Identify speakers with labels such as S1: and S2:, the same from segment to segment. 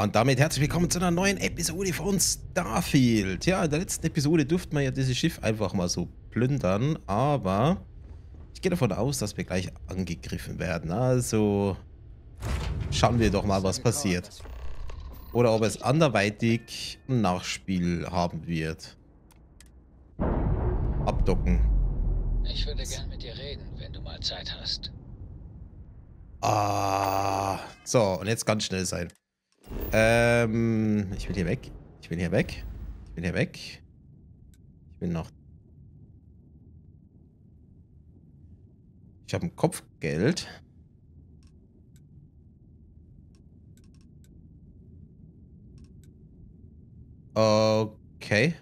S1: Und damit herzlich willkommen zu einer neuen Episode von Starfield. Ja, in der letzten Episode durften wir ja dieses Schiff einfach mal so plündern, aber ich gehe davon aus, dass wir gleich angegriffen werden. Also schauen wir doch mal, was passiert. Oder ob es anderweitig ein Nachspiel haben wird. Abdocken.
S2: Ich würde gern mit dir reden, wenn du mal Zeit hast.
S1: Ah, so, und jetzt ganz schnell sein. Ähm, ich bin hier weg. Ich bin hier weg. Ich bin hier weg. Ich bin noch... Ich habe ein Kopfgeld. Okay.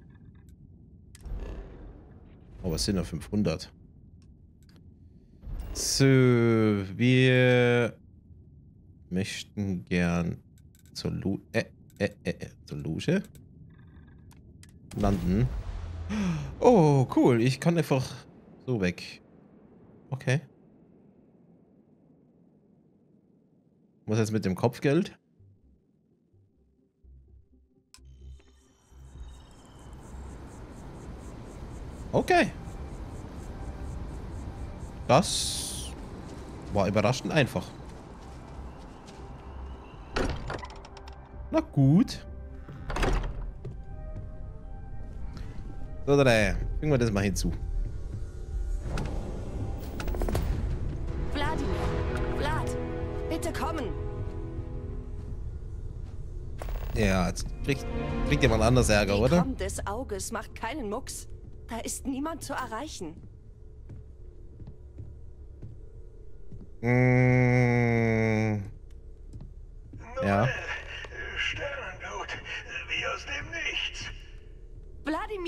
S1: Oh, was sind da 500? So, wir möchten gern zur Lu äh, äh, äh, äh, zur Luge landen. Oh, cool. Ich kann einfach so weg. Okay. Was jetzt mit dem Kopfgeld? Okay. Das war überraschend einfach. Na gut. So, dann bringen wir das mal hinzu.
S3: Vladimir, Vlad, bitte kommen.
S1: Ja, jetzt kriegt, kriegt jemand anders Ärger,
S3: Die
S1: oder?
S3: Komm des Auges macht keinen Mucks. Da ist niemand zu erreichen.
S1: Mmh. Ja.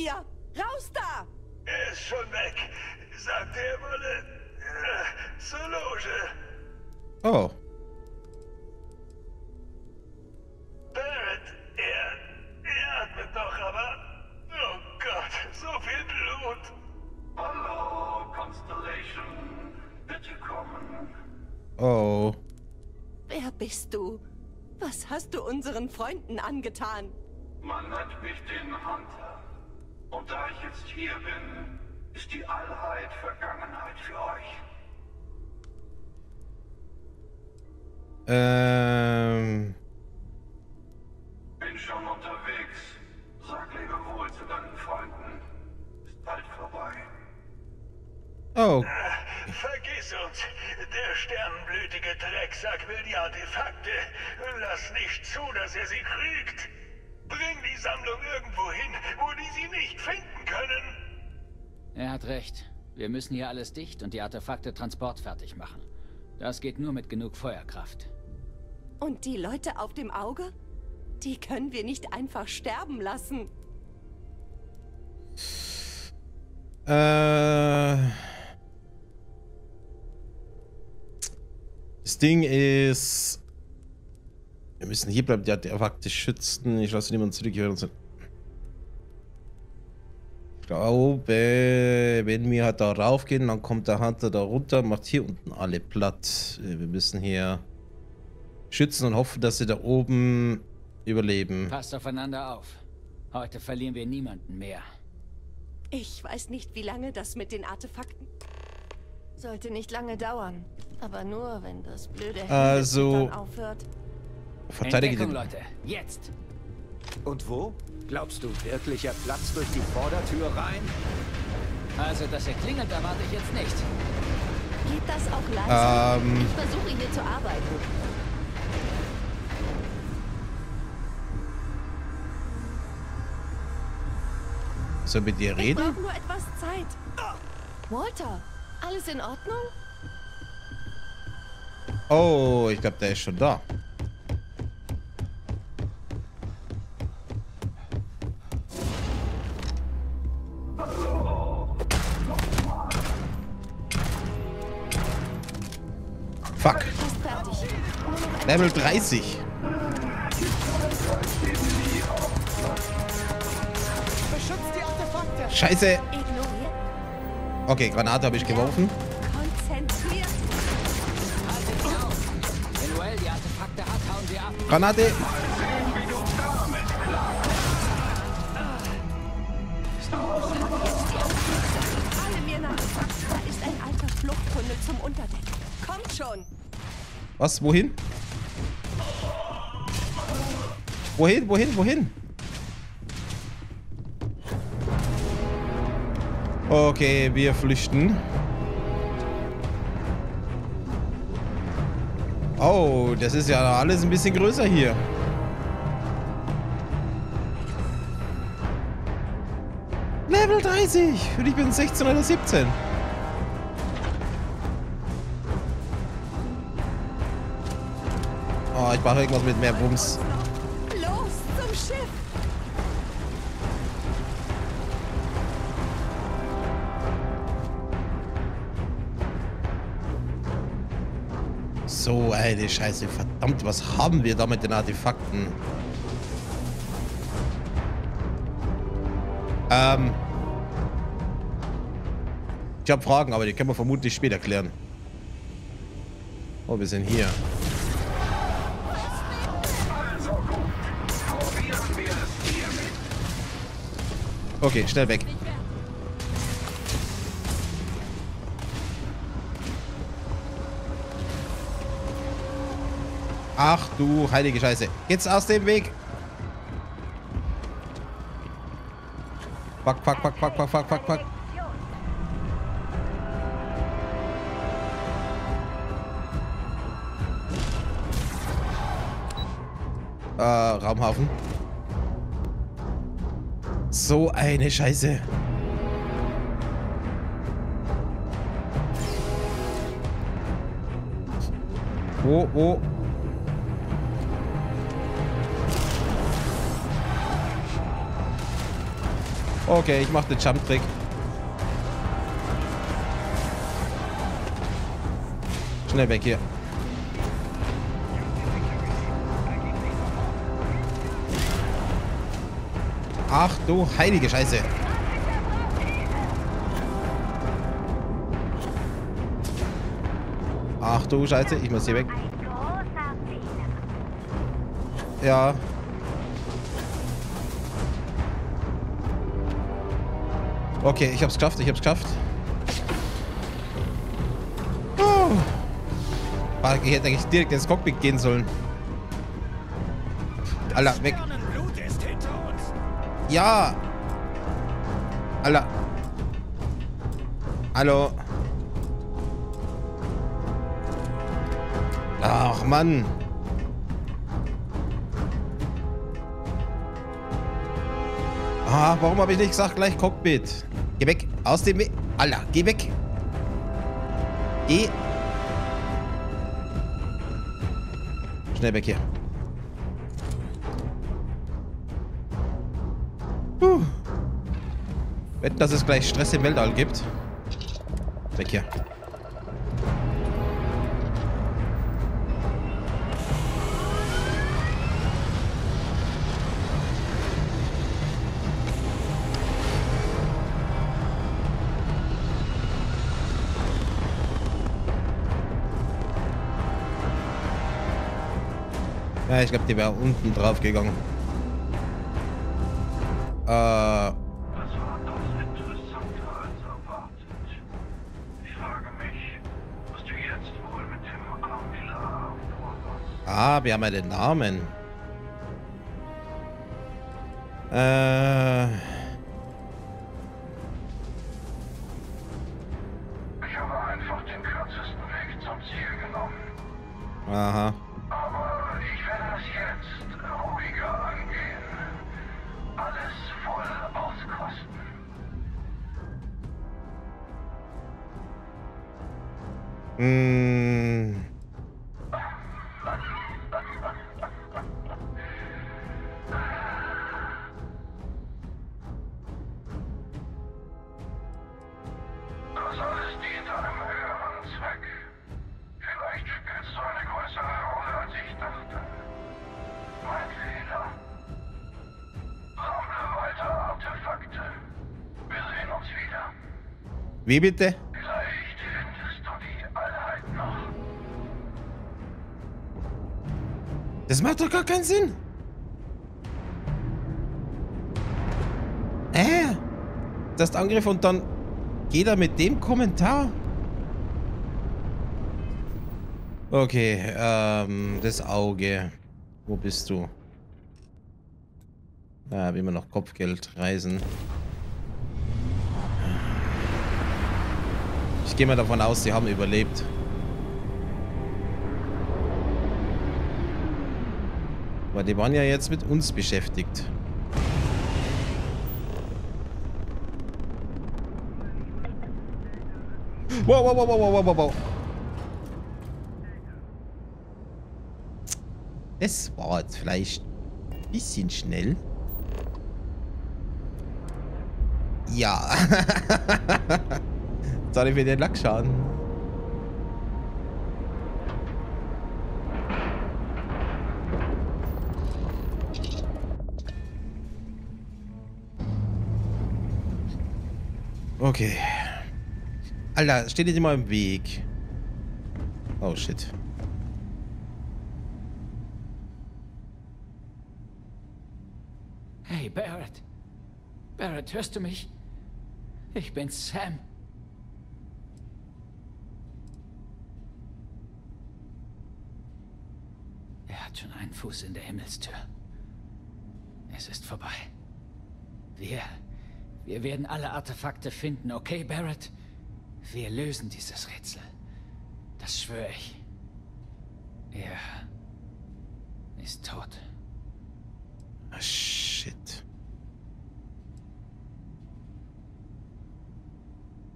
S3: Wladimir, raus da!
S4: Er ist schon weg. Sagte, er wolle äh, zur Loge.
S1: Oh.
S4: Barrett, er, er atmet doch, aber... Oh Gott, so viel Blut. Hallo, Constellation. Bitte kommen.
S1: Oh.
S3: Wer bist du? Was hast du unseren Freunden angetan?
S4: Man nennt mich den Hunter. Da ich jetzt hier bin, ist die Allheit Vergangenheit für euch.
S1: Ähm.
S4: Bin schon unterwegs. Sag Lebewohl zu deinen Freunden. Ist bald vorbei.
S1: Oh.
S4: Vergiss uns. Der sternenblütige Drecksack will die Artefakte. Lass nicht zu, dass er sie kriegt. Bring die Sammlung irgendwo hin, wo die sie nicht finden können.
S2: Er hat recht. Wir müssen hier alles dicht und die Artefakte transportfertig machen. Das geht nur mit genug Feuerkraft.
S3: Und die Leute auf dem Auge? Die können wir nicht einfach sterben lassen.
S1: Äh. Das Ding ist. Wir müssen hier bleiben, die Artefakte schützen. Ich lasse niemanden zurück. Ich glaube, wenn wir halt da raufgehen, dann kommt der Hunter da runter, macht hier unten alle platt. Wir müssen hier schützen und hoffen, dass sie da oben überleben.
S2: Passt aufeinander auf. Heute verlieren wir niemanden mehr.
S3: Ich weiß nicht, wie lange das mit den Artefakten... Sollte nicht lange dauern. Aber nur, wenn das blöde
S1: Also-
S3: Heldenzittern aufhört.
S1: Verteidige
S2: Entdeckung,
S1: den.
S2: Leute. Jetzt.
S5: Und wo? Glaubst du wirklicher Platz durch die Vordertür rein?
S2: Also, dass er klingelt, erwarte ich jetzt nicht.
S3: Geht das auch leiser?
S1: Ähm.
S3: Ich versuche hier zu arbeiten.
S1: Soll mit dir
S3: Ich
S1: reden?
S3: brauche nur etwas Zeit. Walter, alles in Ordnung?
S1: Oh, ich glaube, der ist schon da. Fuck. Level 30. Scheiße. Okay, Granate habe ich geworfen. Granate.
S3: Alle mir nach. Da ist ein alter Fluchtkunde zum Unterdeck.
S1: Was? Wohin? Wohin? Wohin? Wohin? Okay, wir flüchten. Oh, das ist ja alles ein bisschen größer hier. Level 30 und ich bin 16 oder 17. ich mache irgendwas mit mehr Bums.
S3: Los zum Schiff.
S1: So eine Scheiße. Verdammt, was haben wir da mit den Artefakten? Ähm. Ich habe Fragen, aber die können wir vermutlich später klären. Oh, wir sind hier. Okay, schnell weg. Ach du heilige Scheiße. Geht's aus dem Weg? Fuck, fuck, fuck, fuck, fuck, fuck, fuck, fuck. Äh, Raumhafen. So eine Scheiße. Wo, wo? Okay, ich mach den Jump-Trick. Schnell weg hier. Ach du heilige Scheiße. Ach du Scheiße, ich muss hier weg. Ja. Okay, ich hab's geschafft, ich hab's geschafft. Oh. Ich hätte eigentlich direkt ins Cockpit gehen sollen. Alter, weg. Ja. Alter. Hallo. Ach, Mann. Ah, warum habe ich nicht gesagt, gleich Cockpit? Geh weg. Aus dem Weg. Alter, geh weg. Geh. Schnell weg hier. Puh. Wetten, dass es gleich Stress im Weltall gibt. Weg hier. Ja, ich glaube, die wäre unten drauf gegangen. Ah, wir haben ja den Namen. Äh,
S4: Ich habe einfach den kürzesten Weg zum Ziel genommen.
S1: aha.
S4: Aber ich werde es jetzt ruhiger angehen. Alles voll auskosten.
S1: Mm, wie bitte? Das macht doch gar keinen Sinn. Äh? das Angriff und dann geht er mit dem Kommentar. Okay, ähm, das Auge. Wo bist du? Ja, wie immer noch Kopfgeld reisen. Gehe mal davon aus, sie haben überlebt. Weil die waren ja jetzt mit uns beschäftigt. Wow, wow, wow, wow, wow, wow, wow. Es war jetzt vielleicht ein bisschen schnell. Ja. Sorry für den Lackschaden. Okay. Alter, steht jetzt immer im Weg. Oh shit.
S2: Hey, Barrett. Barrett, hörst du mich? Ich bin Sam. Er hat schon einen Fuß in der Himmelstür. Es ist vorbei. Wir, wir werden alle Artefakte finden, okay, Barrett? Wir lösen dieses Rätsel. Das schwöre ich. Er ist tot.
S1: Ah, shit.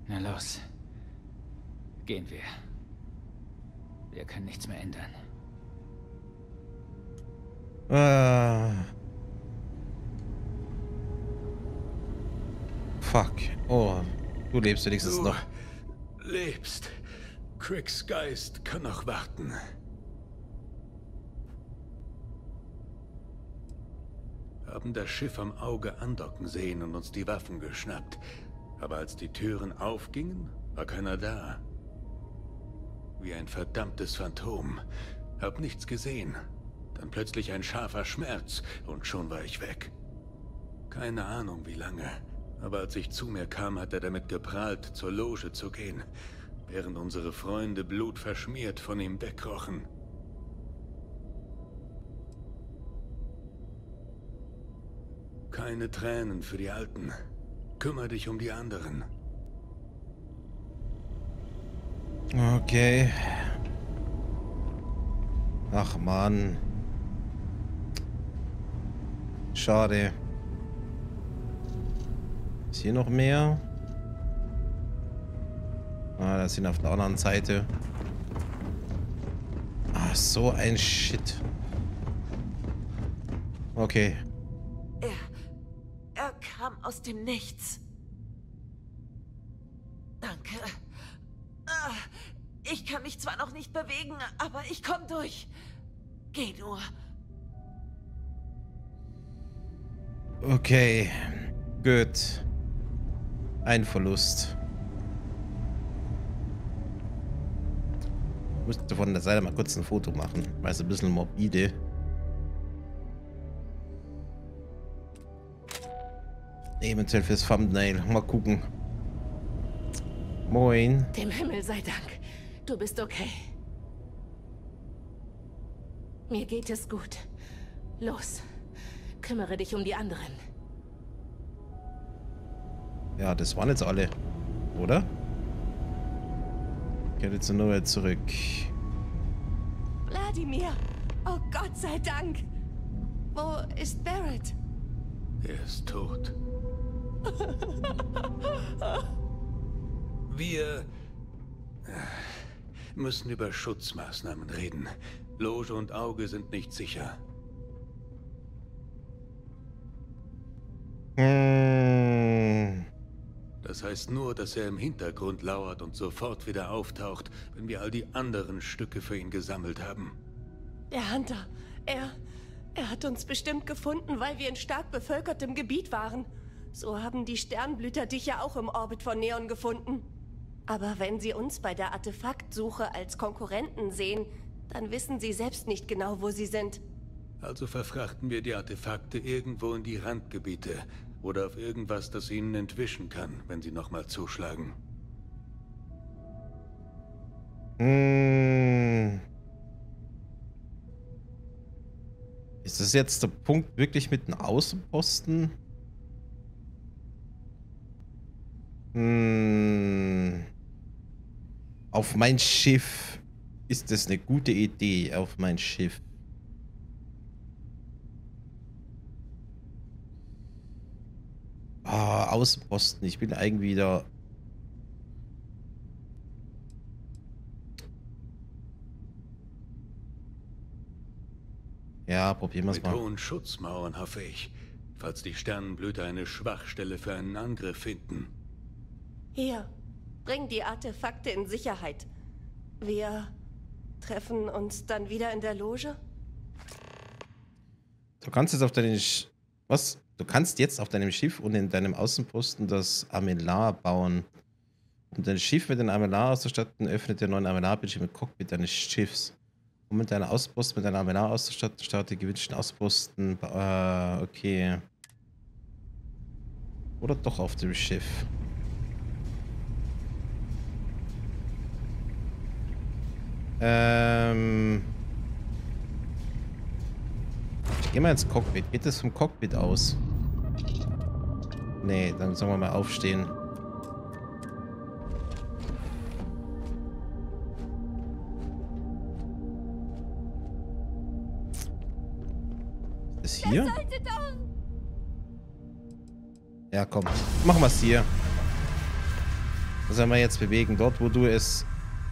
S2: Na los. Gehen wir. Wir können nichts mehr ändern.
S1: Äh. Fuck. Oh, du lebst wenigstens
S5: Du
S1: noch.
S5: lebst. Cricks Geist kann noch warten. Haben das Schiff am Auge andocken sehen und uns die Waffen geschnappt. Aber als die Türen aufgingen, war keiner da. Wie ein verdammtes Phantom. Hab nichts gesehen. Dann plötzlich ein scharfer Schmerz und schon war ich weg. Keine Ahnung wie lange. Aber als ich zu mir kam, hat er damit geprahlt, zur Loge zu gehen, während unsere Freunde blutverschmiert von ihm wegkrochen. Keine Tränen für die Alten. Kümmer dich um die anderen.
S1: Okay. Ach man. Schade. Ist hier noch mehr? Ah, das sind auf der anderen Seite. Ah, so ein Shit. Okay.
S6: Er. Er kam aus dem Nichts. Danke. Ah, Ich kann mich zwar noch nicht bewegen, aber ich komme durch. Geh nur.
S1: Okay. Gut. Ein Verlust. Ich musste von der Seite mal kurz ein Foto machen, weil es ein bisschen morbide. Eventuell fürs Thumbnail. Mal gucken. Moin.
S3: Dem Himmel sei Dank. Du bist okay. Mir geht es gut. Los. Kümmere dich um die anderen.
S1: Ja, das waren jetzt alle. Oder? Geht jetzt nur wieder zurück.
S3: Wladimir! Oh Gott sei Dank! Wo ist Barrett?
S5: Er ist tot. Wir äh, müssen über Schutzmaßnahmen reden. Loge und Auge sind nicht sicher.
S1: Hm.
S5: Das heißt nur, dass er im Hintergrund lauert und sofort wieder auftaucht, wenn wir all die anderen Stücke für ihn gesammelt haben.
S3: Der Hunter. Er. Er hat uns bestimmt gefunden, weil wir in stark bevölkertem Gebiet waren. So haben die Sternblüter dich ja auch im Orbit von Neon gefunden. Aber wenn sie uns bei der Artefaktsuche als Konkurrenten sehen, dann wissen sie selbst nicht genau, wo sie sind.
S5: Also verfrachten wir die Artefakte irgendwo in die Randgebiete, Oder auf irgendwas, das ihnen entwischen kann, wenn sie nochmal zuschlagen.
S1: Hm. Ist das jetzt der Punkt wirklich mit dem Außenposten? Hm. Auf mein Schiff. Ist das eine gute Idee auf mein Schiff? Ah, Außenposten. Ich bin irgendwie da Ja, probieren wir es mal.
S5: Mit hohen Schutzmauern, hoffe ich. Falls die Sternenblüter eine Schwachstelle für einen Angriff finden.
S3: Hier, bring die Artefakte in Sicherheit. Wir treffen uns dann wieder in der Loge?
S1: Du kannst jetzt auf deinem... Sch Was? Du kannst jetzt auf deinem Schiff und in deinem Außenposten das Amelar bauen. Um dein Schiff mit dem Amelar auszustatten, öffnet der neuen Amelar-Bildschirm mit Cockpit deines Schiffs. Um mit deiner Außenposten mit deiner Amelar auszustatten, starte die gewünschten Außenposten. Äh, okay. Oder doch auf dem Schiff. Ähm. Ich geh mal ins Cockpit. Geht das vom Cockpit aus? Nee, dann sollen wir mal aufstehen. Ist hier? Ja, komm. Machen wir es hier. Was sollen wir jetzt bewegen? Dort, wo du es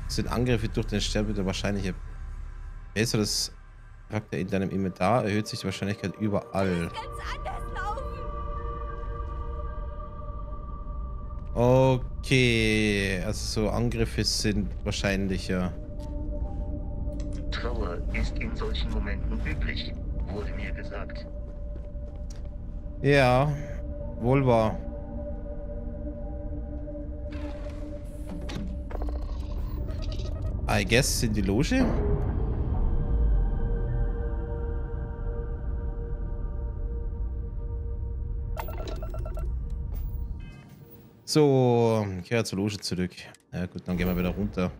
S1: sind Angriffe durch den Stern der wahrscheinliche besseres Charakter in deinem Inventar erhöht sich die Wahrscheinlichkeit überall. Okay, also so Angriffe sind wahrscheinlicher.
S7: Trauer ist in solchen Momenten üblich, wurde mir gesagt.
S1: Ja, wohl wahr. I guess in die Loge. So, ich kehre zur Loge zurück. Ja gut, dann gehen wir wieder runter.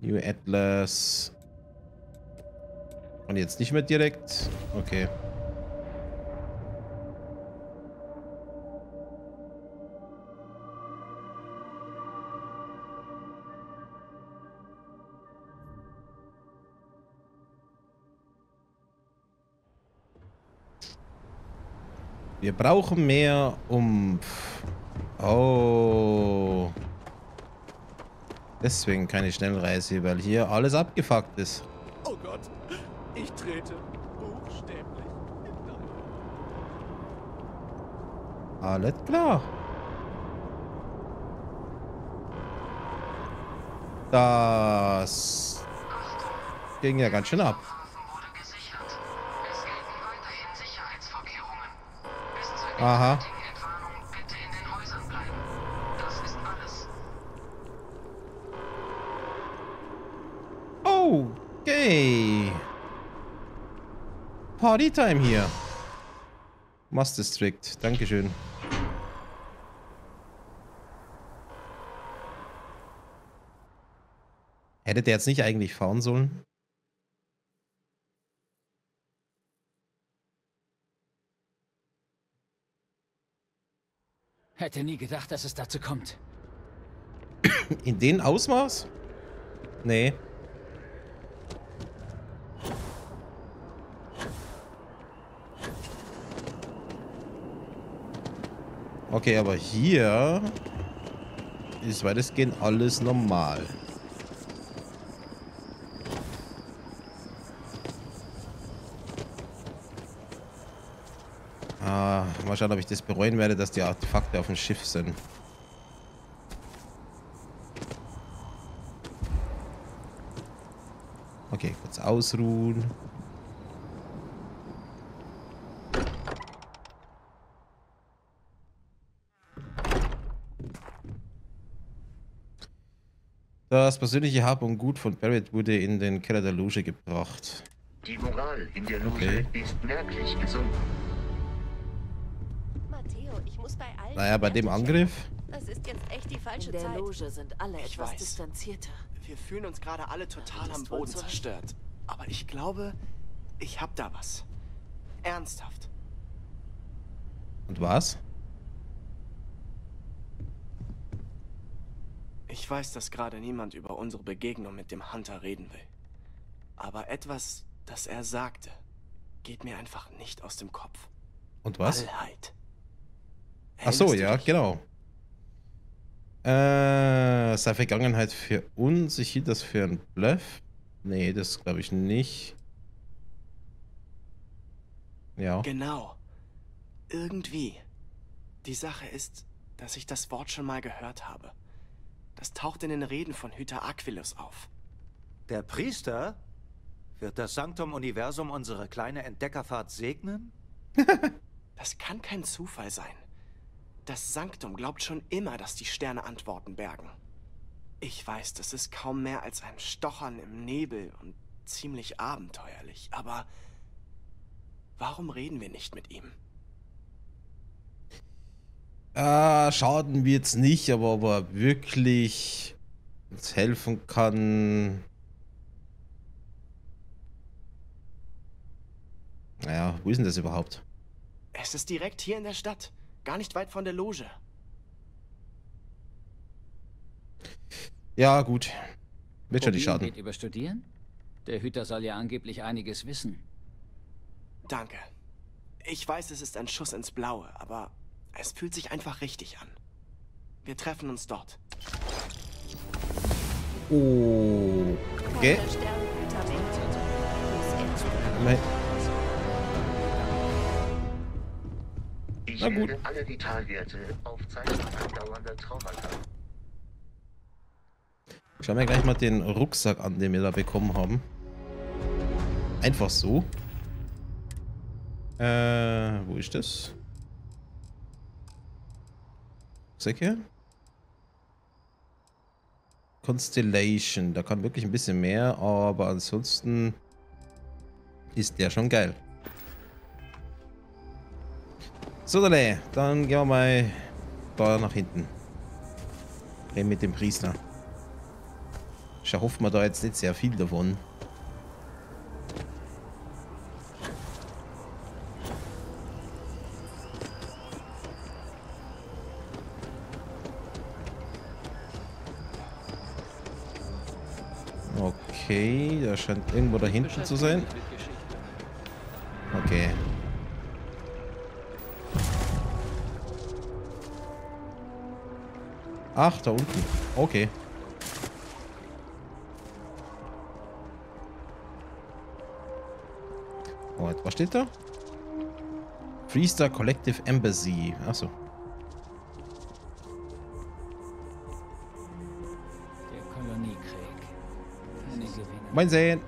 S1: New Atlas. Und jetzt nicht mehr direkt. Okay. Wir brauchen mehr um... Oh. Deswegen keine Schnellreise, weil hier alles abgefuckt ist.
S8: Oh Gott, ich trete buchstäblich in.
S1: Alles klar. Das ging ja ganz schön ab. Aha. Okay. Partytime hier. Must District. Dankeschön. Hätte der jetzt nicht eigentlich fahren sollen?
S2: Hätte nie gedacht, dass es dazu kommt.
S1: In den Ausmaß? Nee. Okay, aber hier ist weitestgehend alles normal. Ah, mal schauen, ob ich das bereuen werde, dass die Artefakte auf dem Schiff sind. Okay, kurz ausruhen. Das persönliche Hab und Gut von Barrett wurde in den Keller der Loge gebracht.
S7: Die Moral in der Loge
S1: Okay.
S7: ist merklich gesunken.
S1: Naja, bei dem Angriff.
S3: Das ist jetzt echt die falsche
S6: In der
S3: Zeit.
S6: Loge sind alle
S8: Ich
S6: etwas
S8: weiß.
S6: distanzierter.
S8: Wir fühlen uns gerade alle total am Boden zerstört. Aber ich glaube, ich hab da was. Ernsthaft.
S1: Und was?
S8: Ich weiß, dass gerade niemand über unsere Begegnung mit dem Hunter reden will. Aber etwas, das er sagte, geht mir einfach nicht aus dem Kopf.
S1: Und was?
S8: Allheit.
S1: Ach so, ja,
S8: dich?
S1: genau. Äh, sei Vergangenheit für uns. Ich hielt das für ein Bluff. Nee, das glaube ich nicht. Ja.
S8: Genau. Irgendwie. Die Sache ist, dass ich das Wort schon mal gehört habe. Das taucht in den Reden von Hüter Aquilus auf.
S9: Der Priester? Wird das Sanctum Universum unsere kleine Entdeckerfahrt segnen?
S8: Das kann kein Zufall sein. Das Sanktum glaubt schon immer, dass die Sterne Antworten bergen. Ich weiß, das ist kaum mehr als ein Stochern im Nebel und ziemlich abenteuerlich, aber warum reden wir nicht mit ihm?
S1: Ah, schaden wird's nicht, aber ob er wirklich uns helfen kann. Naja, wo ist denn das überhaupt?
S8: Es ist direkt hier in der Stadt, gar nicht weit von der Loge.
S1: Ja, gut. Wird schon nicht schaden.
S2: geht über Studieren? Der Hüter soll ja angeblich einiges wissen.
S8: Danke. Ich weiß, es ist ein Schuss ins Blaue, aber es fühlt sich einfach richtig an. Wir treffen uns dort.
S1: Oh. Okay. Nein.
S7: Ich
S1: Na gut.
S7: werde alle Vitalwerte aufzeichnen andauernder Traumata.
S1: Schauen wir gleich mal den Rucksack an, den wir da bekommen haben. Einfach so. Äh, wo ist das? Rucksäcke? Constellation. Da kann wirklich ein bisschen mehr, aber ansonsten ist der schon geil. So, dann gehen wir mal da nach hinten. Reden mit dem Priester. Ich hoffe mir da jetzt nicht sehr viel davon. Okay, der scheint irgendwo da hinten zu sein. Ach, da unten. Okay. Moment, was steht da? Freestar Collective Embassy. Achso.
S2: Der Koloniekrieg.
S1: Moin Sehen.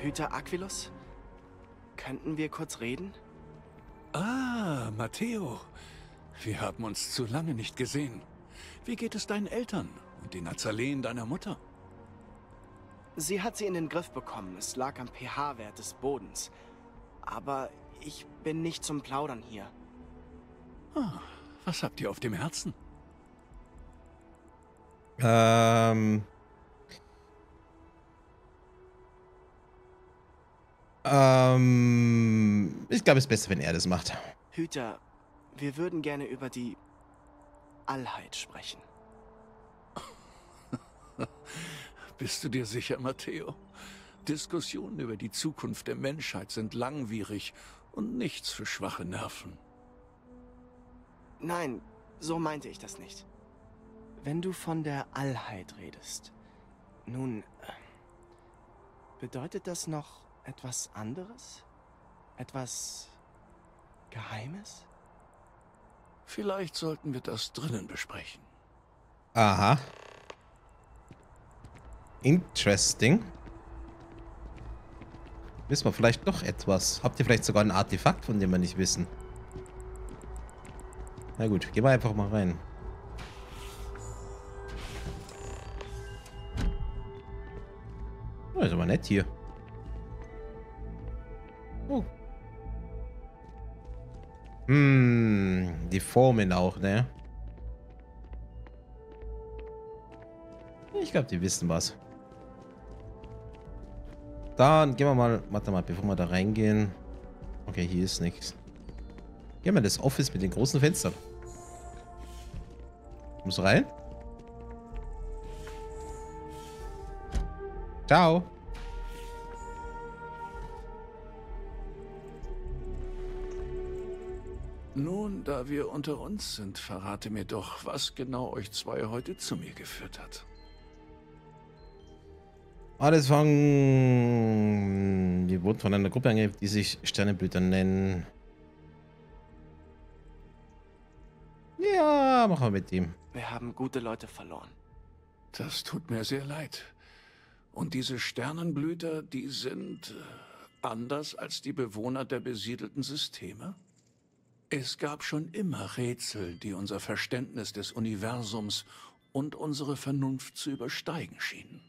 S8: Hüter Aquilus? Könnten wir kurz reden?
S5: Ah, Matteo. Wir haben uns zu lange nicht gesehen. Wie geht es deinen Eltern und den Azaleen deiner Mutter?
S8: Sie hat sie in den Griff bekommen. Es lag am pH-Wert des Bodens. Aber ich bin nicht zum Plaudern hier.
S5: Ah, was habt ihr auf dem Herzen?
S1: Ähm. Ähm. Ich glaube, es ist besser, wenn er das macht.
S8: Hüter, wir würden gerne über die Allheit sprechen.
S5: Bist du dir sicher, Matteo? Diskussionen über die Zukunft der Menschheit sind langwierig und nichts für schwache Nerven.
S8: Nein, so meinte ich das nicht. Wenn du von der Allheit redest, nun, äh, bedeutet das noch etwas anderes? Etwas Geheimes?
S5: Vielleicht sollten wir das drinnen besprechen.
S1: Aha. Interesting. Wissen wir vielleicht noch etwas? Habt ihr vielleicht sogar ein Artefakt, von dem wir nicht wissen? Na gut, gehen wir einfach mal rein. Oh, ist aber nett hier. Oh. Hm, die Formen auch, ne? Ich glaube, die wissen was. Dann gehen wir mal, warte mal, bevor wir da reingehen. Okay, hier ist nichts. Gehen wir das Office mit den großen Fenstern. Muss rein. Ciao.
S10: Da wir unter uns sind, verrate mir doch, was genau euch zwei heute zu mir geführt hat.
S1: Alles fangen. Wir wurden von einer Gruppe angegriffen, die sich Sternenblüter nennen. Ja, machen wir mit ihm.
S8: Wir haben gute Leute verloren.
S10: Das tut mir sehr leid. Und diese Sternenblüter, die sind äh, anders als die Bewohner der besiedelten Systeme? Es gab schon immer Rätsel, die unser Verständnis des Universums und unsere Vernunft zu übersteigen schienen.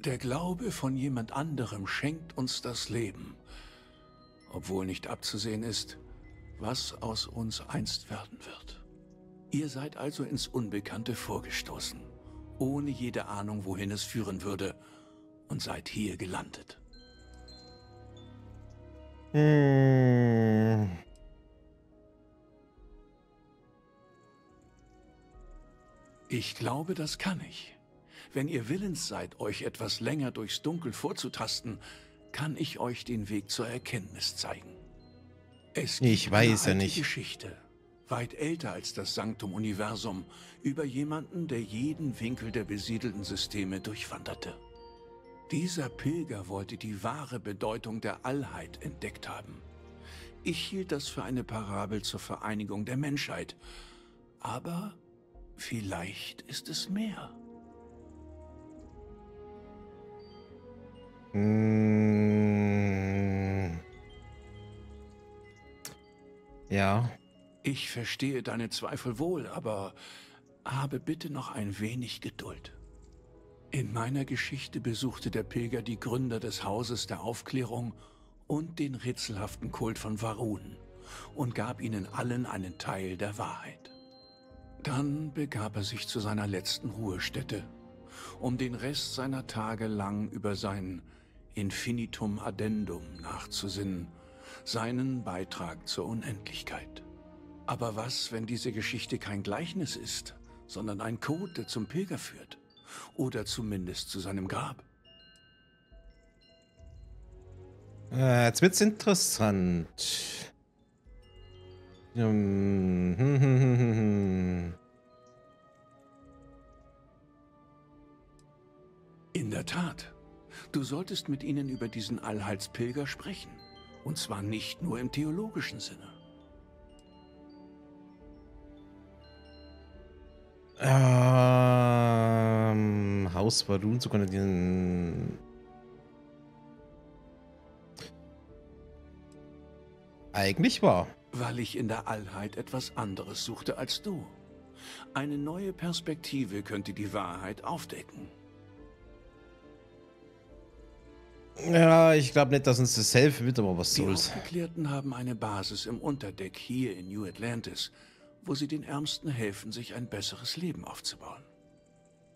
S10: Der Glaube von jemand anderem schenkt uns das Leben, obwohl nicht abzusehen ist, was aus uns einst werden wird. Ihr seid also ins Unbekannte vorgestoßen, ohne jede Ahnung, wohin es führen würde, und seid hier gelandet.
S1: Hm.
S10: Ich glaube, das kann ich. Wenn ihr willens seid, euch etwas länger durchs Dunkel vorzutasten, kann ich euch den Weg zur Erkenntnis zeigen. Es gibt
S1: Ich weiß ja
S10: eine alte
S1: nicht.
S10: Geschichte, weit älter als das Sanctum Universum, über jemanden, der jeden Winkel der besiedelten Systeme durchwanderte. Dieser Pilger wollte die wahre Bedeutung der Allheit entdeckt haben. Ich hielt das für eine Parabel zur Vereinigung der Menschheit. Aber vielleicht ist es mehr.
S1: Hm. Ja.
S10: Ich verstehe deine Zweifel wohl, aber habe bitte noch ein wenig Geduld. In meiner Geschichte besuchte der Pilger die Gründer des Hauses der Aufklärung und den rätselhaften Kult von Varun und gab ihnen allen einen Teil der Wahrheit. Dann begab er sich zu seiner letzten Ruhestätte, um den Rest seiner Tage lang über sein Infinitum Addendum nachzusinnen, seinen Beitrag zur Unendlichkeit. Aber was, wenn diese Geschichte kein Gleichnis ist, sondern ein Code, der zum Pilger führt? Oder zumindest zu seinem Grab?
S1: Äh, jetzt wird's interessant.
S10: In der Tat. Du solltest mit ihnen über diesen Allheilspilger sprechen. Und zwar nicht nur im theologischen Sinne.
S1: Ähm, Haus Varun zu kontaktieren. Eigentlich war.
S10: Weil ich in der Allheit etwas anderes suchte als du. Eine neue Perspektive könnte die Wahrheit aufdecken.
S1: Ja, ich glaube nicht, dass uns das helfen wird, aber was
S10: Die
S1: soll's.
S10: Aufgeklärten haben eine Basis im Unterdeck hier in New Atlantis, wo sie den Ärmsten helfen, sich ein besseres Leben aufzubauen.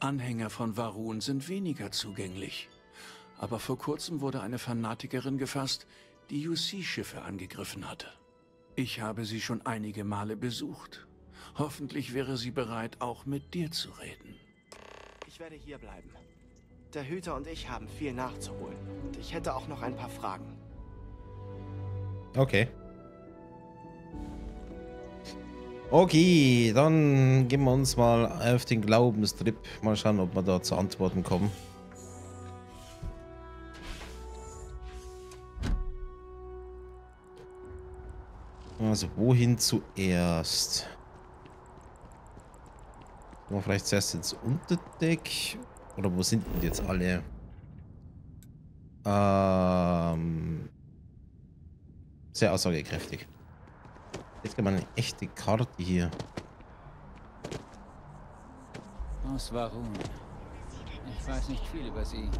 S10: Anhänger von Varun sind weniger zugänglich. Aber vor kurzem wurde eine Fanatikerin gefasst, die UC-Schiffe angegriffen hatte. Ich habe sie schon einige Male besucht. Hoffentlich wäre sie bereit, auch mit dir zu reden.
S8: Ich werde hier bleiben. Der Hüter und ich haben viel nachzuholen. Und ich hätte auch noch ein paar Fragen.
S1: Okay. Okay, dann geben wir uns mal auf den Glaubenstrip. Mal schauen, ob wir da zu Antworten kommen. Also, wohin zuerst? Wir vielleicht zuerst ins Unterdeck? Oder wo sind denn jetzt alle? Ähm, sehr aussagekräftig. Jetzt gibt man eine echte Karte hier.
S2: Aus Varun. Ich weiß nicht viel über sie.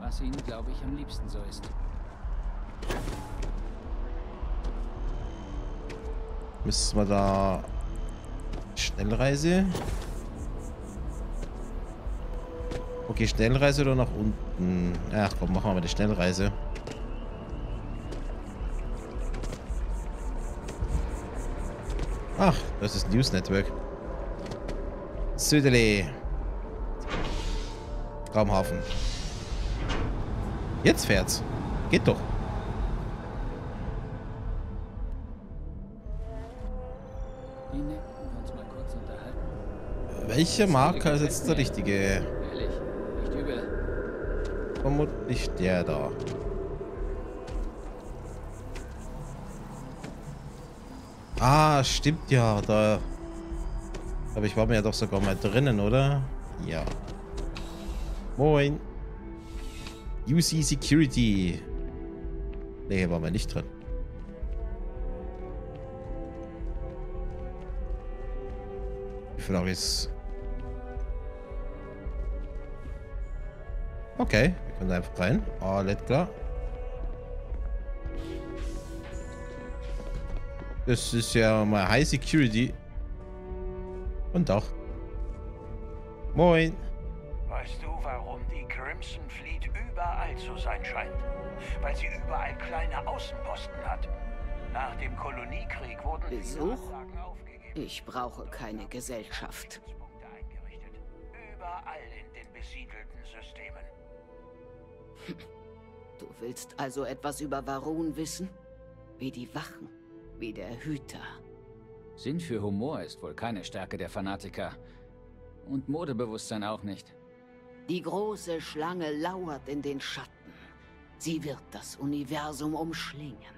S2: Was ihnen, glaube ich, am liebsten so ist.
S1: Müssen wir da... Schnellreise? Okay, Schnellreise oder nach unten? Ach komm, machen wir mal die Schnellreise. Ach, das ist News Network. Südele. Raumhafen. Jetzt fährt's. Geht doch. Welcher Marker ist jetzt der richtige? Vermutlich der da. Ah, stimmt ja. Da. Aber ich war mir ja doch sogar mal drinnen, oder? Ja. Moin. UC Security. Nee, hier waren wir nicht drin. Viel auch ist. Okay, wir können einfach rein. Alles klar. Das ist ja mal High Security. Und doch. Moin.
S11: Weißt du, warum die Crimson Fleet überall zu sein scheint? Weil sie überall kleine Außenposten hat. Nach dem Koloniekrieg wurden
S12: Besuch? Ich brauche keine Gesellschaft.
S11: Überall in den besiedelten Systemen.
S12: Du willst also etwas über Varun wissen? Wie die Wachen, wie der Hüter.
S2: Sinn für Humor ist wohl keine Stärke der Fanatiker. Und Modebewusstsein auch nicht.
S12: Die große Schlange lauert in den Schatten. Sie wird das Universum umschlingen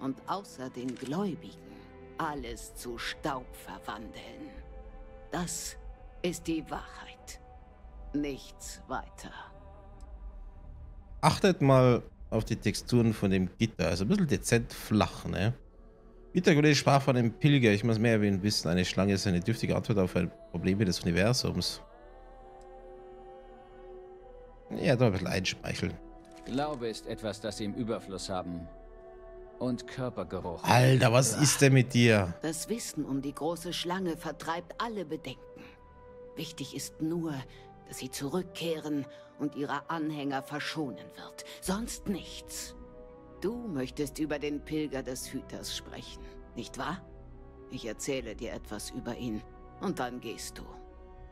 S12: und außer den Gläubigen alles zu Staub verwandeln. Das ist die Wahrheit. Nichts weiter.
S1: Achtet mal auf die Texturen von dem Gitter. Also ein bisschen dezent flach, ne? Gitterkollege sprach von einem Pilger. Ich muss mehr über ihn wissen. Eine Schlange ist eine dürftige Antwort auf ein Probleme des Universums. Ja, da ein bisschen einschmeicheln.
S2: Glaube ist etwas, das sie im Überfluss haben. Und Körpergeruch.
S1: Alter, was ist denn mit dir?
S12: Das Wissen um die große Schlange vertreibt alle Bedenken. Wichtig ist nur, dass sie zurückkehren und ihre Anhänger verschonen wird. Sonst nichts. Du möchtest über den Pilger des Hüters sprechen, nicht wahr? Ich erzähle dir etwas über ihn und dann gehst du.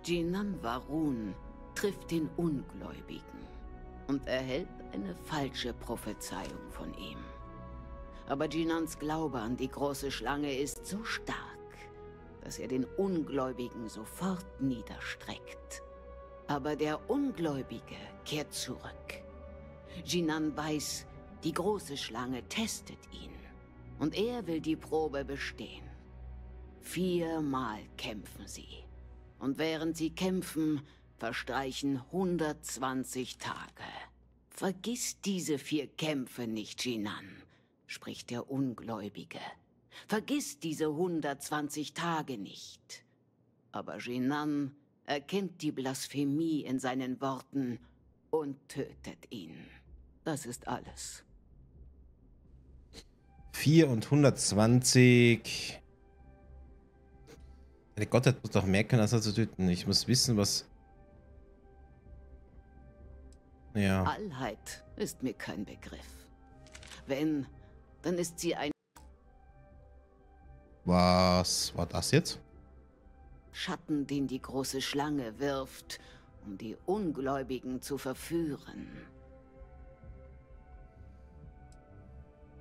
S12: Jinan Varun trifft den Ungläubigen und erhält eine falsche Prophezeiung von ihm. Aber Jinans Glaube an die große Schlange ist so stark, dass er den Ungläubigen sofort niederstreckt. Aber der Ungläubige kehrt zurück. Jinan weiß, die große Schlange testet ihn. Und er will die Probe bestehen. Viermal kämpfen sie. Und während sie kämpfen, verstreichen 120 Tage. Vergiss diese vier Kämpfe nicht, Jinan, spricht der Ungläubige. Vergiss diese 120 Tage nicht. Aber Jinan erkennt die Blasphemie in seinen Worten und tötet ihn. Das ist alles.
S1: 4 und 120. Der Gottheit muss doch mehr können, als er zu töten. Ich muss wissen, was... Ja.
S12: Allheit ist mir kein Begriff. Wenn, dann ist sie ein
S1: Was war das jetzt?
S12: Schatten, den die große Schlange wirft, um die Ungläubigen zu verführen.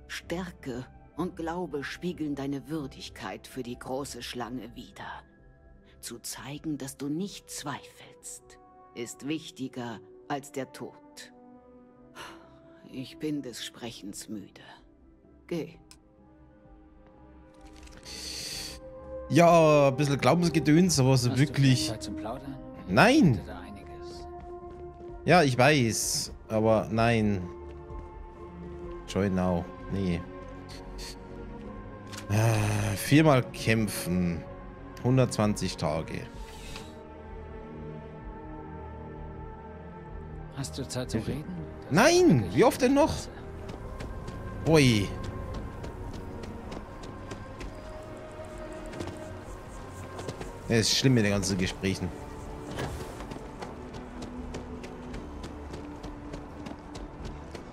S12: Stärke und Glaube spiegeln deine Würdigkeit für die große Schlange wider. Zu zeigen, dass du nicht zweifelst, ist wichtiger als der Tod. Ich bin des Sprechens müde. Geh.
S1: Ja, ein bisschen Glaubensgedöns, aber so
S2: Hast
S1: wirklich... Nein! Ja, ich weiß, aber nein. Join now. Nee. Äh, viermal kämpfen. 120 Tage.
S2: Hast du Zeit zu reden? Das
S1: Nein! Wie oft denn noch? Ui. Das ist schlimm mit den ganzen Gesprächen.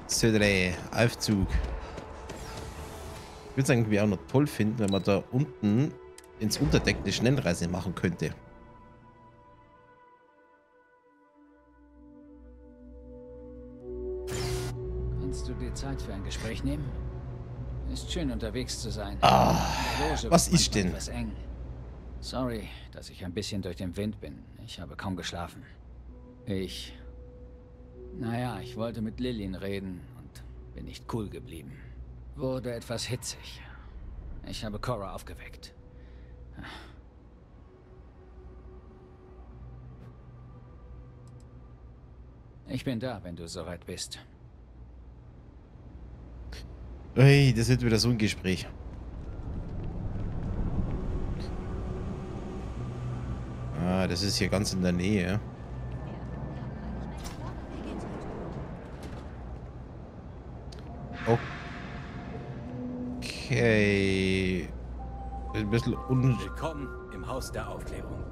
S1: Södere, Aufzug. Ich würde es irgendwie auch noch toll finden, wenn man da unten ins Unterdeck eine Schnellreise machen könnte.
S2: Kannst du dir Zeit für ein Gespräch nehmen? Ist schön unterwegs zu sein.
S1: Ah, was ist denn?
S2: Sorry, dass ich ein bisschen durch den Wind bin. Ich habe kaum geschlafen. Ich... Naja, ich wollte mit Lillian reden und bin nicht cool geblieben. Wurde etwas hitzig. Ich habe Cora aufgeweckt. Ich bin da, wenn du soweit bist.
S1: Ey, das wird wieder so ein Gespräch. Das ist hier ganz in der Nähe. Okay. Ein bisschen un...
S13: Willkommen im Haus der Aufklärung.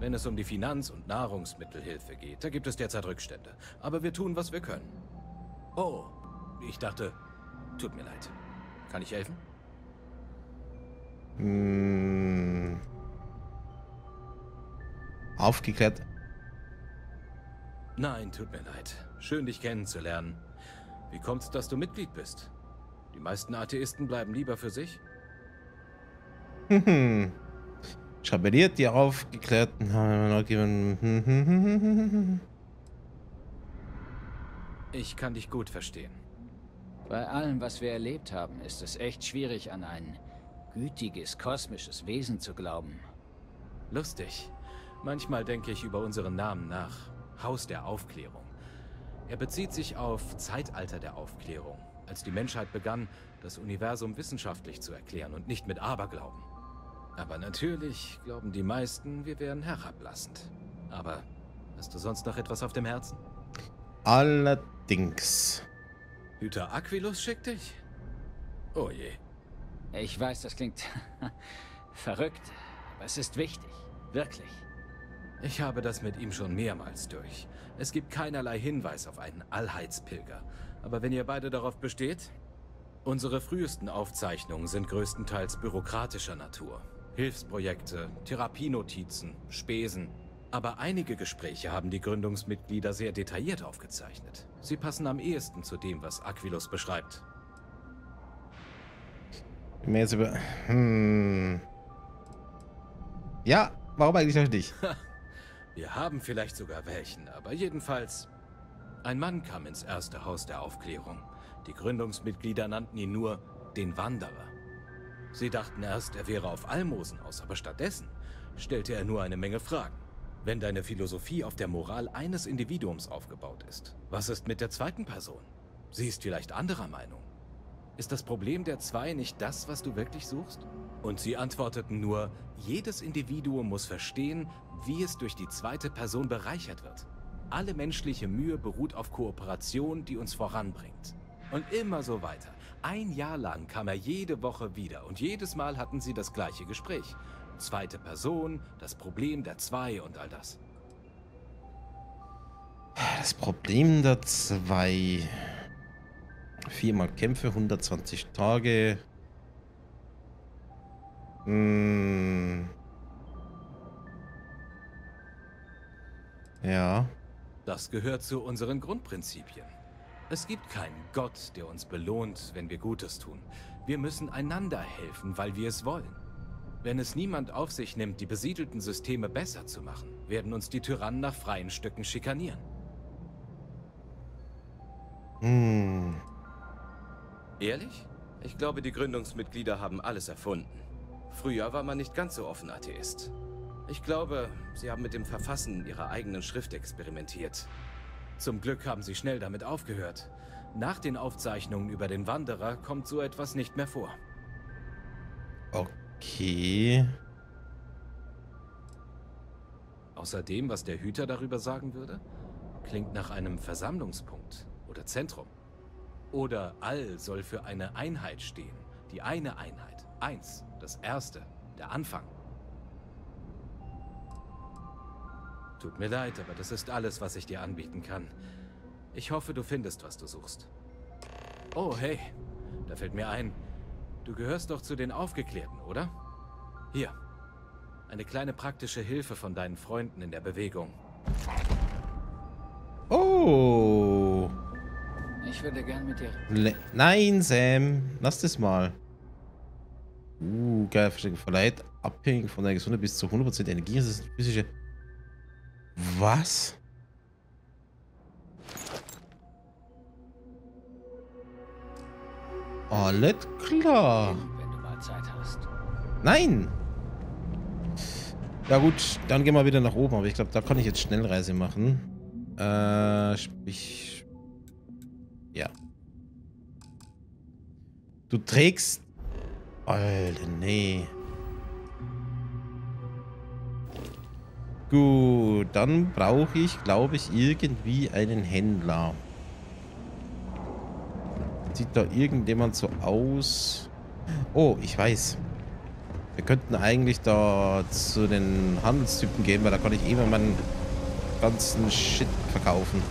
S13: Wenn es um die Finanz- und Nahrungsmittelhilfe geht, da gibt es derzeit Rückstände. Aber wir tun, was wir können. Oh, ich dachte, tut mir leid. Kann ich helfen?
S1: Hm. Aufgeklärt.
S13: Nein, tut mir leid. Schön, dich kennenzulernen. Wie kommt es, dass du Mitglied bist? Die meisten Atheisten bleiben lieber für sich?
S1: Hm. Schabelliert die aufgeklärten.
S13: Ich kann dich gut verstehen.
S2: Bei allem, was wir erlebt haben, ist es echt schwierig, an ein gütiges, kosmisches Wesen zu glauben.
S13: Lustig. Manchmal denke ich über unseren Namen nach. Haus der Aufklärung. Er bezieht sich auf Zeitalter der Aufklärung, als die Menschheit begann, das Universum wissenschaftlich zu erklären und nicht mit Aberglauben. Aber natürlich glauben die meisten, wir wären herablassend. Aber hast du sonst noch etwas auf dem Herzen?
S1: Allerdings.
S13: Hüter Aquilus schickt dich? Oh je.
S2: Ich weiß, das klingt verrückt, aber es ist wichtig. Wirklich.
S13: Ich habe das mit ihm schon mehrmals durch. Es gibt keinerlei Hinweis auf einen Allheitspilger. Aber wenn ihr beide darauf besteht... Unsere frühesten Aufzeichnungen sind größtenteils bürokratischer Natur. Hilfsprojekte, Therapienotizen, Spesen. Aber einige Gespräche haben die Gründungsmitglieder sehr detailliert aufgezeichnet. Sie passen am ehesten zu dem, was Aquilus beschreibt.
S1: Mehr jetzt über... Hm. Ja, warum eigentlich noch nicht?
S13: Wir haben vielleicht sogar welchen, aber jedenfalls... Ein Mann kam ins erste Haus der Aufklärung. Die Gründungsmitglieder nannten ihn nur den Wanderer. Sie dachten erst, er wäre auf Almosen aus, aber stattdessen stellte er nur eine Menge Fragen. Wenn deine Philosophie auf der Moral eines Individuums aufgebaut ist, was ist mit der zweiten Person? Sie ist vielleicht anderer Meinung. Ist das Problem der zwei nicht das, was du wirklich suchst? Und sie antworteten nur, jedes Individuum muss verstehen, wie es durch die zweite Person bereichert wird. Alle menschliche Mühe beruht auf Kooperation, die uns voranbringt. Und immer so weiter. Ein Jahr lang kam er jede Woche wieder und jedes Mal hatten sie das gleiche Gespräch. Zweite Person, das Problem der zwei und all das.
S1: Das Problem der zwei. Viermal Kämpfe, 120 Tage. Hm. Ja.
S13: Das gehört zu unseren Grundprinzipien. Es gibt keinen Gott, der uns belohnt, wenn wir Gutes tun. Wir müssen einander helfen, weil wir es wollen. Wenn es niemand auf sich nimmt, die besiedelten Systeme besser zu machen, werden uns die Tyrannen nach freien Stücken schikanieren.
S1: Hm.
S13: Ehrlich? Ich glaube, die Gründungsmitglieder haben alles erfunden. Früher war man nicht ganz so offen Atheist. Ich glaube, sie haben mit dem Verfassen ihrer eigenen Schrift experimentiert. Zum Glück haben sie schnell damit aufgehört. Nach den Aufzeichnungen über den Wanderer kommt so etwas nicht mehr vor.
S1: Okay.
S13: Außerdem, was der Hüter darüber sagen würde, klingt nach einem Versammlungspunkt oder Zentrum. Oder All soll für eine Einheit stehen. Die eine Einheit. Eins. Das Erste. Der Anfang. Tut mir leid, aber das ist alles, was ich dir anbieten kann. Ich hoffe, du findest, was du suchst. Oh, hey. Da fällt mir ein, du gehörst doch zu den Aufgeklärten, oder? Hier. Eine kleine praktische Hilfe von deinen Freunden in der Bewegung.
S1: Oh.
S2: Ich würde gern mit dir...
S1: Le Nein, Sam. Lass das mal. Uh, geil. Verleiht abhängig von der Gesundheit bis zu 100% Energie. Das ist physische... Was? Alles klar.
S2: Wenn du mal Zeit hast.
S1: Nein. Ja gut, dann gehen wir wieder nach oben. Aber ich glaube, da kann ich jetzt Schnellreise machen. Äh, ich... Ja. Du trägst... Alter, nee. Gut, dann brauche ich, glaube ich, irgendwie einen Händler. Sieht da irgendjemand so aus? Oh, ich weiß. Wir könnten eigentlich da zu den Handelstypen gehen, weil da kann ich immer meinen ganzen Shit verkaufen.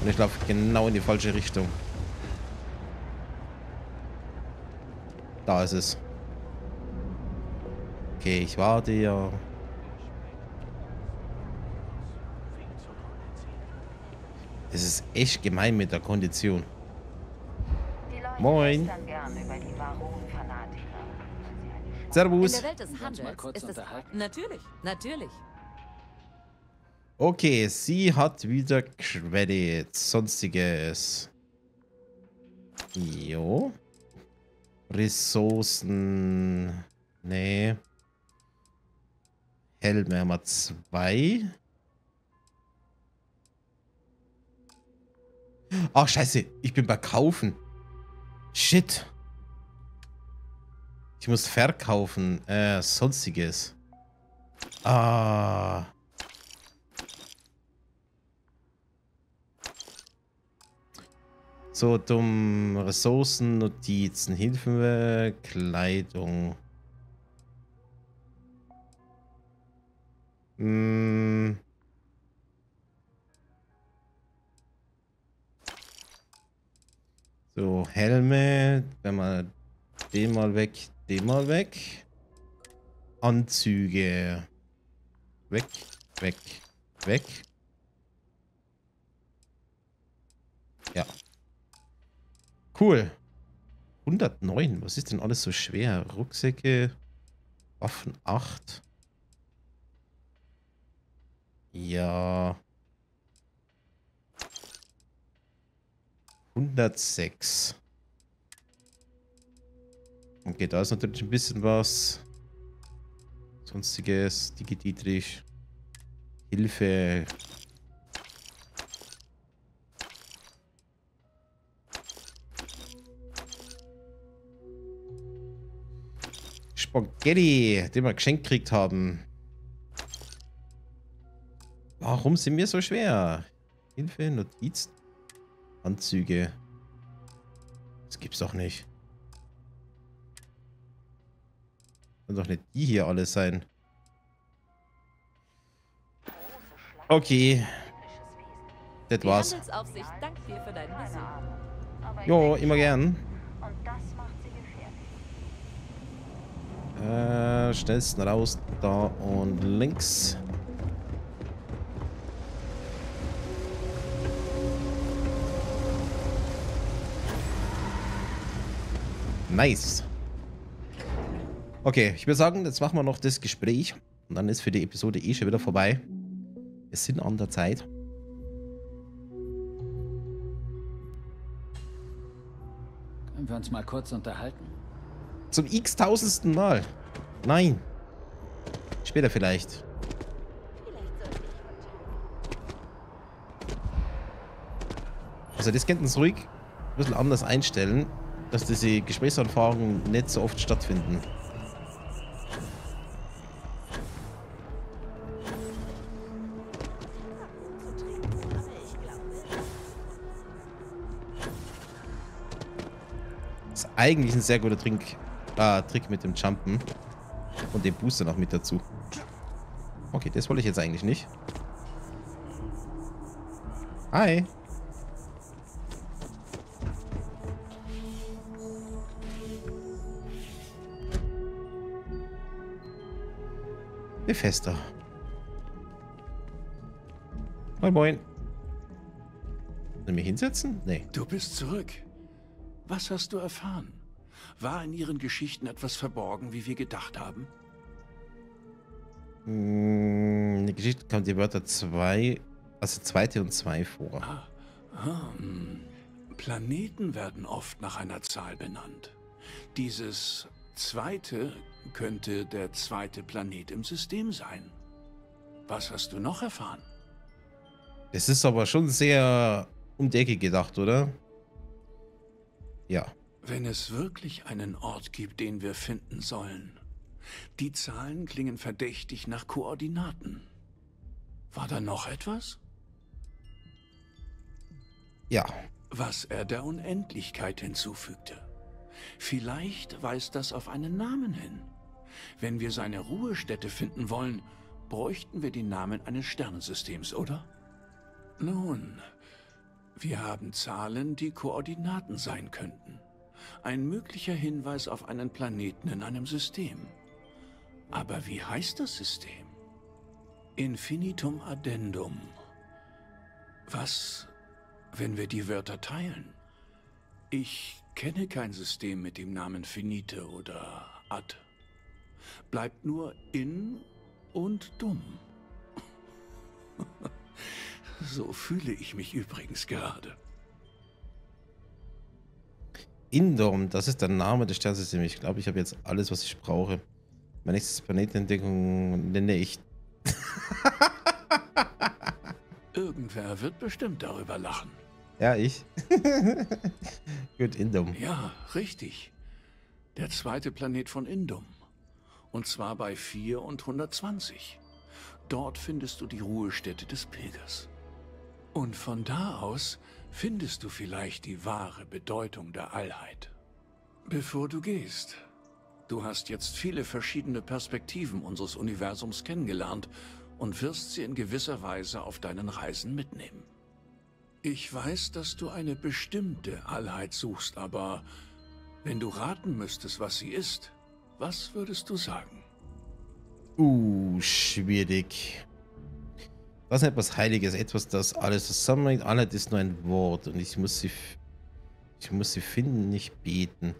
S1: Und ich laufe genau in die falsche Richtung. Da ist es. Okay, ich warte ja. Das ist echt gemein mit der Kondition. Moin. Servus.
S14: In der Welt des Handels ist es natürlich, natürlich.
S1: Okay, sie hat wieder Credits. Sonstiges. Jo. Ressourcen. Nee. Helme haben wir zwei. Ach, scheiße. Ich bin bei Kaufen. Shit. Ich muss verkaufen. Äh, sonstiges. Ah. So, dumm. Ressourcen, Notizen, Hilfen, Kleidung. Hm. So, Helme. Wenn man den mal weg, den mal weg. Anzüge. Weg, weg, weg. Ja. Cool. 109. Was ist denn alles so schwer? Rucksäcke. Waffen 8. Ja. 106. Okay, da ist natürlich ein bisschen was. Sonstiges, Digi Dietrich. Hilfe. Spaghetti, den wir geschenkt gekriegt haben. Warum sind wir so schwer? Hilfe, Notizen. Anzüge. Das gibt's doch nicht. Kann doch nicht die hier alle sein. Okay. Das war's. Jo, immer gern. Äh, schnellsten raus, da und links. Nice. Okay, ich würde sagen, jetzt machen wir noch das Gespräch. Und dann ist für die Episode eh schon wieder vorbei. Wir sind an der Zeit.
S2: Können wir uns mal kurz unterhalten?
S1: Zum x-tausendsten Mal. Nein. Später vielleicht. Also das könnten Sie ruhig ein bisschen anders einstellen dass diese Gesprächsanfragen nicht so oft stattfinden. Eigentlich ein sehr guter Trink, äh, Trick mit dem Jumpen. Und den Booster noch mit dazu. Okay, das wollte ich jetzt eigentlich nicht. Hi. Befester. Moin, moin. Sollen mich hinsetzen? Nee.
S10: Du bist zurück. Was hast du erfahren? War in ihren Geschichten etwas verborgen, wie wir gedacht haben?
S1: Hm, in der Geschichte kamen die Wörter zwei, also zweite und zwei vor.
S10: Ah, ah, hm. Planeten werden oft nach einer Zahl benannt. Dieses zweite könnte der zweite Planet im System sein. Was hast du noch erfahren?
S1: Das ist aber schon sehr um die Ecke gedacht, oder? Ja.
S10: Wenn es wirklich einen Ort gibt, den wir finden sollen. Die Zahlen klingen verdächtig nach Koordinaten. War da noch etwas?
S1: Ja.
S10: Was er der Unendlichkeit hinzufügte. Vielleicht weist das auf einen Namen hin. Wenn wir seine Ruhestätte finden wollen, bräuchten wir den Namen eines Sternensystems, oder? Nun, wir haben Zahlen, die Koordinaten sein könnten. Ein möglicher Hinweis auf einen Planeten in einem System. Aber wie heißt das System? Infinitum Addendum. Was, wenn wir die Wörter teilen? Ich kenne kein System mit dem Namen Finite oder Ad. Bleibt nur in und dumm. so fühle ich mich übrigens gerade.
S1: Indorm, das ist der Name des Sternsystems. Ich glaube, ich habe jetzt alles, was ich brauche. Meine nächste Planetenentdeckung nenne ich.
S10: Irgendwer wird bestimmt darüber lachen.
S1: Ja, ich. Gut, Indum.
S10: Ja, richtig. Der zweite Planet von Indum. Und zwar bei 4 und 120. Dort findest du die Ruhestätte des Pilgers. Und von da aus findest du vielleicht die wahre Bedeutung der Allheit. Bevor du gehst, du hast jetzt viele verschiedene Perspektiven unseres Universums kennengelernt und wirst sie in gewisser Weise auf deinen Reisen mitnehmen. Ich weiß, dass du eine bestimmte Allheit suchst, aber wenn du raten müsstest, was sie ist, was würdest du sagen?
S1: Uh, schwierig. Das ist etwas Heiliges, etwas, das alles zusammenhängt. Allheit ist nur ein Wort und ich muss sie, ich muss sie finden, nicht beten.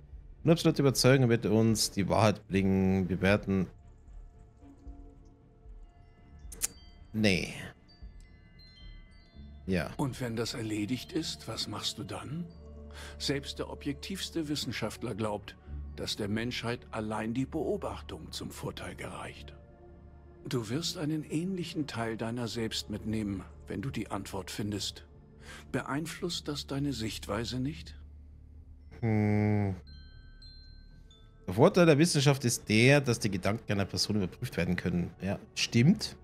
S1: Nur absolute Überzeugung wird uns die Wahrheit bringen. Wir werden... Nee. Ja.
S10: Und wenn das erledigt ist, was machst du dann? Selbst der objektivste Wissenschaftler glaubt, dass der Menschheit allein die Beobachtung zum Vorteil gereicht. Du wirst einen ähnlichen Teil deiner selbst mitnehmen, wenn du die Antwort findest. Beeinflusst das deine Sichtweise nicht?
S1: Hm. Der Vorteil der Wissenschaft ist der, dass die Gedanken einer Person überprüft werden können. Ja, stimmt.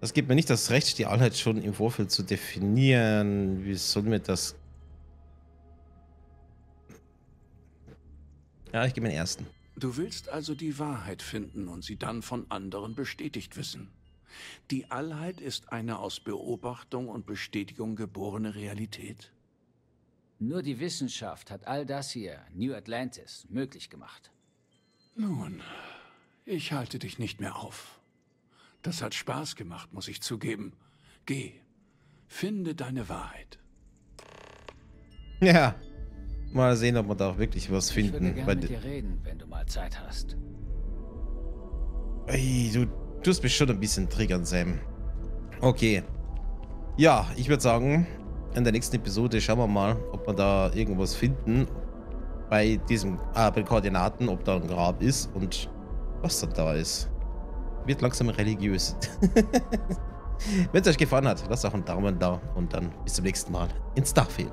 S1: Das gibt mir nicht das Recht, die Allheit schon im Vorfeld zu definieren. Wie soll mir das... Ja, ich gebe den ersten.
S10: Du willst also die Wahrheit finden und sie dann von anderen bestätigt wissen. Die Allheit ist eine aus Beobachtung und Bestätigung geborene Realität?
S2: Nur die Wissenschaft hat all das hier, New Atlantis, möglich gemacht.
S10: Nun, ich halte dich nicht mehr auf. Das hat Spaß gemacht, muss ich zugeben. Geh, finde deine Wahrheit.
S1: Ja, mal sehen, ob wir da auch wirklich was finden. Ich
S2: würde gerne mit dir reden, wenn du mal Zeit hast.
S1: Ey, du tust mich schon ein bisschen triggern, Sam. Okay. Ja, ich würde sagen, in der nächsten Episode schauen wir mal, ob wir da irgendwas finden. Bei diesem, ah, bei Koordinaten, ob da ein Grab ist und was dann da ist. Wird langsam religiös. Wenn es euch gefallen hat, lasst auch einen Daumen da und dann bis zum nächsten Mal in Starfield.